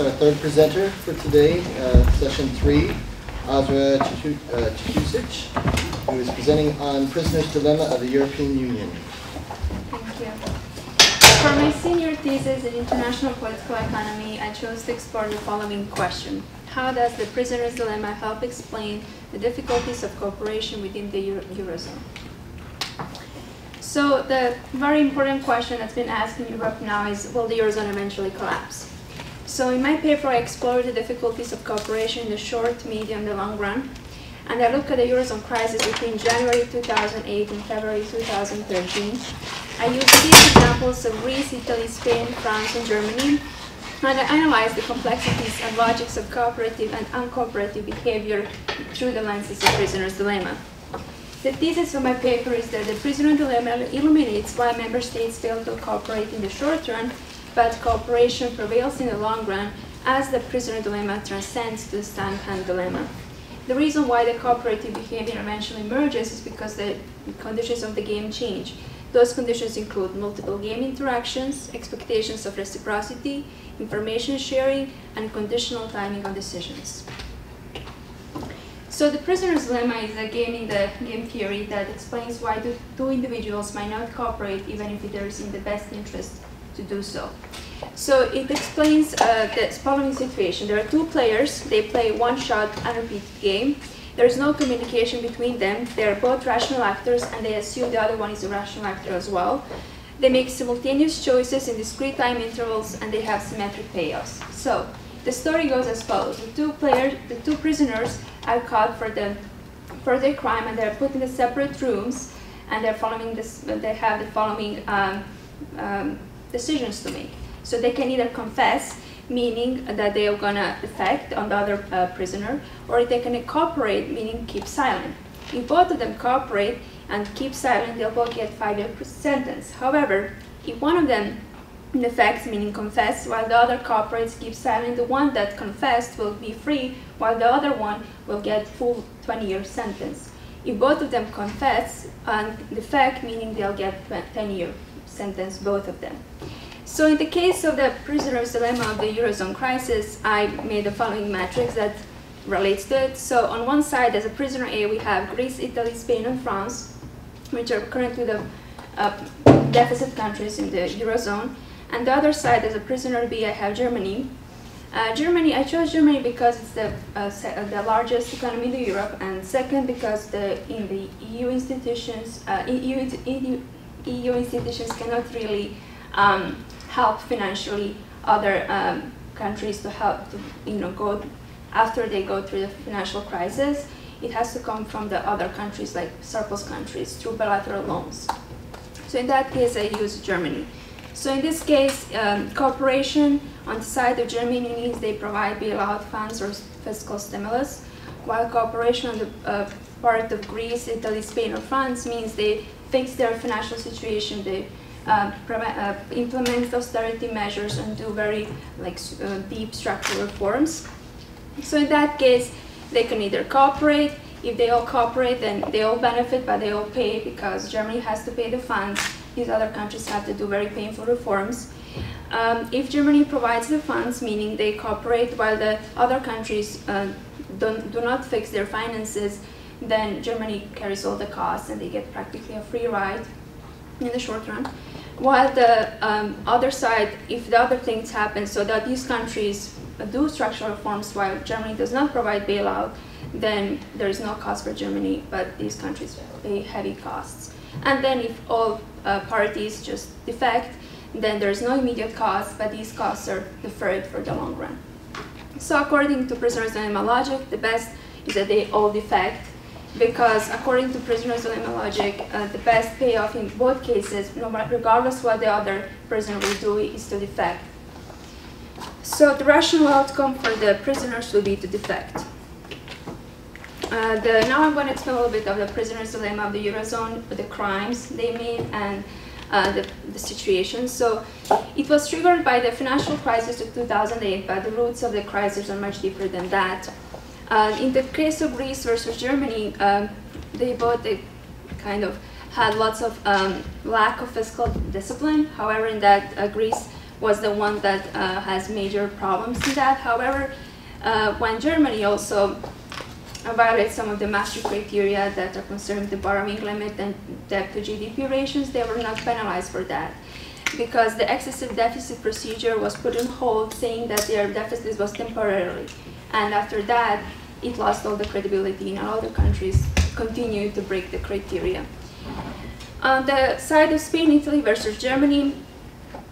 our third presenter for today, uh, session three, Azra uh, who is presenting on Prisoner's Dilemma of the European Union. Thank you. For my senior thesis in international political economy, I chose to explore the following question. How does the prisoner's dilemma help explain the difficulties of cooperation within the Euro Eurozone? So the very important question that's been asked in Europe now is, will the Eurozone eventually collapse? So in my paper, I explore the difficulties of cooperation in the short, medium, and the long run. And I look at the Eurozone crisis between January 2008 and February 2013. I use these examples of Greece, Italy, Spain, France, and Germany. And I analyze the complexities and logics of cooperative and uncooperative behavior through the lenses of prisoner's dilemma. The thesis of my paper is that the prisoner dilemma illuminates why member states fail to cooperate in the short run, but cooperation prevails in the long run as the prisoner dilemma transcends to the stag hunt dilemma. The reason why the cooperative behavior eventually emerges is because the conditions of the game change. Those conditions include multiple game interactions, expectations of reciprocity, information sharing, and conditional timing on decisions. So the prisoner's dilemma is a game in the game theory that explains why two individuals might not cooperate even if it is in the best interest to do so. So it explains uh, the following situation. There are two players, they play one shot unrepeated game. There is no communication between them. They are both rational actors and they assume the other one is a rational actor as well. They make simultaneous choices in discrete time intervals and they have symmetric payoffs. So the story goes as follows. The two players, the two prisoners are caught for the for their crime and they're put in the separate rooms and they're following this they have the following um, um, decisions to make so they can either confess meaning that they are gonna defect on the other uh, prisoner or they can cooperate meaning keep silent if both of them cooperate and keep silent they'll both get five year sentence however if one of them defects, meaning confess, while the other cooperates, keep silent. The one that confessed will be free, while the other one will get full 20-year sentence. If both of them confess and defect, meaning they'll get 10-year sentence, both of them. So in the case of the prisoner's dilemma of the Eurozone crisis, I made the following matrix that relates to it. So on one side, as a prisoner A, we have Greece, Italy, Spain, and France, which are currently the uh, deficit countries in the Eurozone. And the other side, as a prisoner B, I have Germany. Uh, Germany, I chose Germany because it's the, uh, uh the largest economy in Europe, and second because the, in the EU institutions, uh, EU, EU, EU, institutions cannot really um, help financially other um, countries to help to you know go after they go through the financial crisis. It has to come from the other countries like surplus countries through bilateral loans. So in that case, I use Germany. So in this case, um, cooperation on the side of Germany means they provide bailout funds or fiscal stimulus, while cooperation on the uh, part of Greece, Italy, Spain, or France means they fix their financial situation, they uh, uh, implement austerity measures and do very like uh, deep structural reforms. So in that case, they can either cooperate. If they all cooperate, then they all benefit, but they all pay because Germany has to pay the funds these other countries have to do very painful reforms. Um, if Germany provides the funds, meaning they cooperate while the other countries uh, don't, do not fix their finances, then Germany carries all the costs and they get practically a free ride in the short run. While the um, other side, if the other things happen, so that these countries do structural reforms while Germany does not provide bailout, then there is no cost for Germany, but these countries pay heavy costs. And then if all uh, parties just defect, then there's no immediate cost, but these costs are deferred for the long run. So according to prisoner's dilemma logic, the best is that they all defect, because according to prisoner's dilemma logic, uh, the best payoff in both cases, regardless what the other prisoner will do, is to defect. So the rational outcome for the prisoners will be to defect. Uh, the, now I'm going to explain a little bit of the prisoner's dilemma of the Eurozone, the crimes they made, and uh, the, the situation. So it was triggered by the financial crisis of 2008, but the roots of the crisis are much deeper than that. In the case of Greece versus Germany, um, they both they kind of had lots of um, lack of fiscal discipline. However, in that uh, Greece was the one that uh, has major problems in that. However, uh, when Germany also violated some of the Maastricht criteria that are concerned the borrowing limit and debt to GDP ratios, they were not penalized for that because the excessive deficit procedure was put on hold saying that their deficit was temporarily. And after that, it lost all the credibility and the countries continued to break the criteria. On the side of Spain, Italy versus Germany,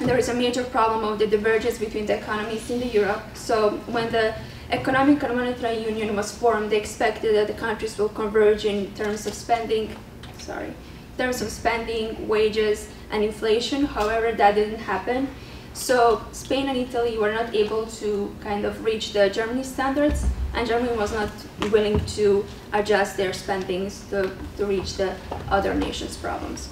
there is a major problem of the divergence between the economies in the Europe. So when the Economic and Monetary Union was formed, they expected that the countries will converge in terms of spending, sorry, terms of spending, wages, and inflation. However, that didn't happen. So Spain and Italy were not able to kind of reach the Germany standards, and Germany was not willing to adjust their spendings to, to reach the other nations' problems.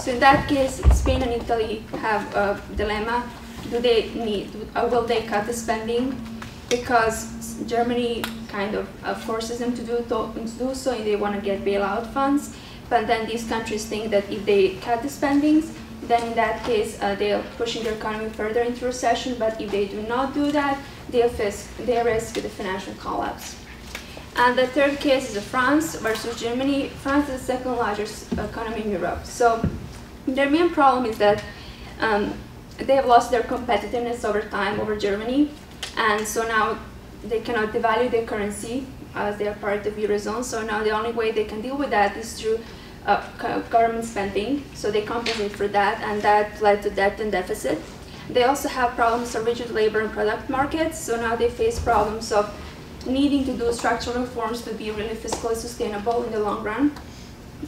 So in that case, Spain and Italy have a dilemma. Do they need, will they cut the spending because Germany kind of forces them to do, to, to do so and they want to get bailout funds. But then these countries think that if they cut the spendings, then in that case uh, they are pushing their economy further into recession. But if they do not do that, they risk, they risk the financial collapse. And the third case is France versus Germany. France is the second largest economy in Europe. So their main problem is that um, they have lost their competitiveness over time over Germany. And so now they cannot devalue their currency as they are part of the Eurozone. So now the only way they can deal with that is through uh, government spending. So they compensate for that, and that led to debt and deficit. They also have problems of rigid labor and product markets. So now they face problems of needing to do structural reforms to be really fiscally sustainable in the long run.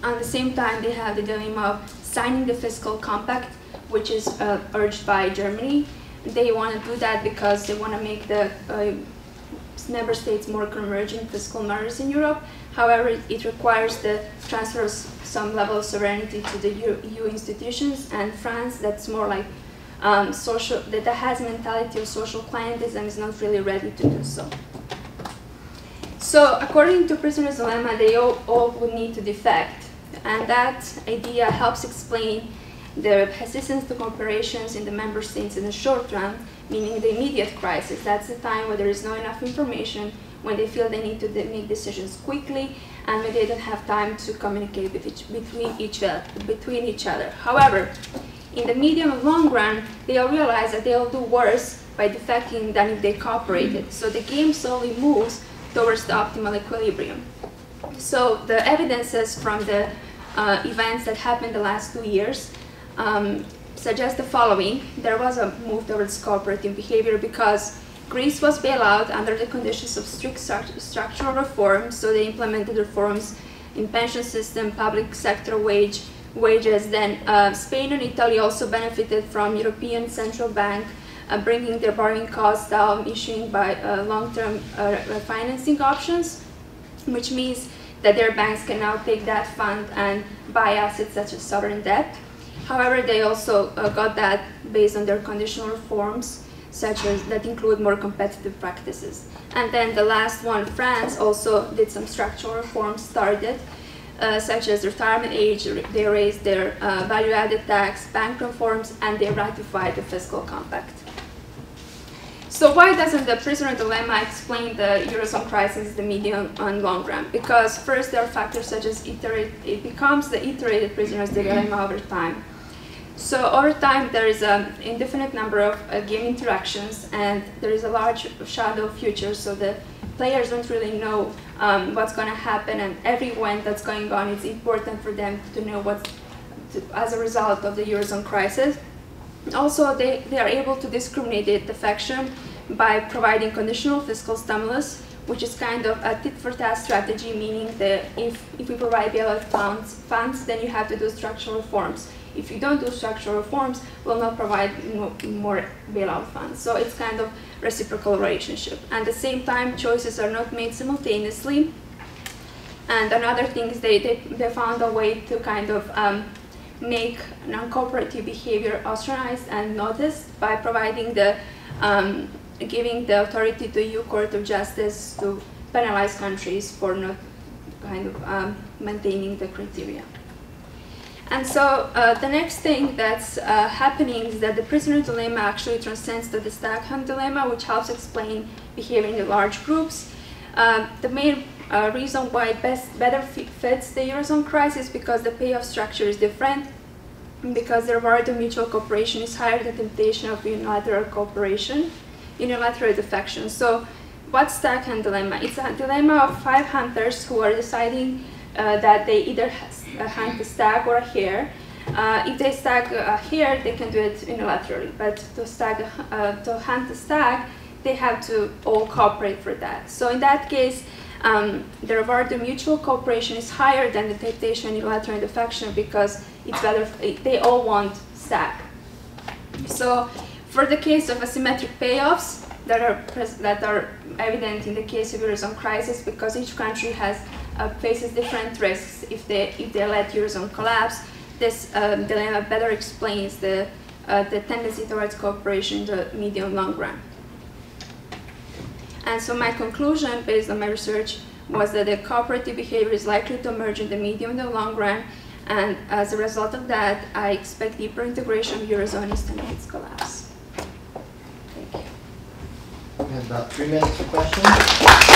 At the same time, they have the dilemma of signing the fiscal compact, which is uh, urged by Germany, they want to do that because they want to make the uh, member states more convergent fiscal matters in Europe. However, it requires the transfer of some level of sovereignty to the EU, institutions, and France, that's more like um, social, that, that has mentality of social clientism, is not really ready to do so. So, according to Prisoner's Dilemma, they all, all would need to defect, and that idea helps explain the persistence to cooperations in the member states in the short run, meaning the immediate crisis. That's the time where there is not enough information, when they feel they need to make decisions quickly, and when they don't have time to communicate each, between, each, between each other. However, in the medium and long run, they'll realize that they'll do worse by defecting than if they cooperated. So the game slowly moves towards the optimal equilibrium. So the evidences from the uh, events that happened the last two years um, suggest the following. There was a move towards cooperative behavior because Greece was bailed out under the conditions of strict structural reform, so they implemented reforms in pension system, public sector wage, wages. Then uh, Spain and Italy also benefited from European Central Bank uh, bringing their borrowing costs down, issuing by uh, long-term uh, financing options, which means that their banks can now take that fund and buy assets such as sovereign debt. However, they also uh, got that based on their conditional reforms, such as that include more competitive practices. And then the last one, France, also did some structural reforms started, uh, such as retirement age, they raised their uh, value-added tax, bank reforms, and they ratified the fiscal compact. So why doesn't the prisoner dilemma explain the Eurozone crisis, the medium and long run? Because first there are factors such as it becomes the iterated prisoner's dilemma over time. So over time, there is an indefinite number of uh, game interactions, and there is a large shadow future, so the players don't really know um, what's going to happen, and every event that's going on, it's important for them to know what's to, as a result of the Eurozone crisis. Also, they, they are able to discriminate the defection by providing conditional fiscal stimulus, which is kind of a tit-for-tat strategy, meaning that if, if we provide bailout funds, funds, then you have to do structural reforms if you don't do structural reforms, will not provide more bailout funds. So it's kind of reciprocal relationship. At the same time, choices are not made simultaneously. And another thing is they, they, they found a way to kind of um, make non-cooperative behavior ostracized and noticed by providing the, um, giving the authority to EU Court of Justice to penalize countries for not kind of um, maintaining the criteria. And so uh, the next thing that's uh, happening is that the prisoner dilemma actually transcends to the Stag Hunt dilemma, which helps explain behavior in the large groups. Uh, the main uh, reason why it best better fits the eurozone crisis because the payoff structure is different, because the reward of mutual cooperation is higher than the temptation of unilateral cooperation, unilateral defection. So, what's Stag Hunt dilemma? It's a dilemma of five hunters who are deciding uh, that they either hunt a stag or a hare. Uh, if they stag a hare, they can do it unilaterally, but to stag uh, to hunt the stag, they have to all cooperate for that. So in that case, um, the reward of mutual cooperation is higher than the temptation unilateral defection because it's better. They all want stag. So, for the case of asymmetric payoffs that are that are evident in the case of eurozone crisis, because each country has faces different risks if they if they let eurozone collapse, this um, dilemma better explains the uh, the tendency towards cooperation in the medium long run. And so my conclusion, based on my research, was that the cooperative behavior is likely to emerge in the medium and the long run, and as a result of that, I expect deeper integration of Eurozone stem its collapse. Thank you. We have about three minutes for questions.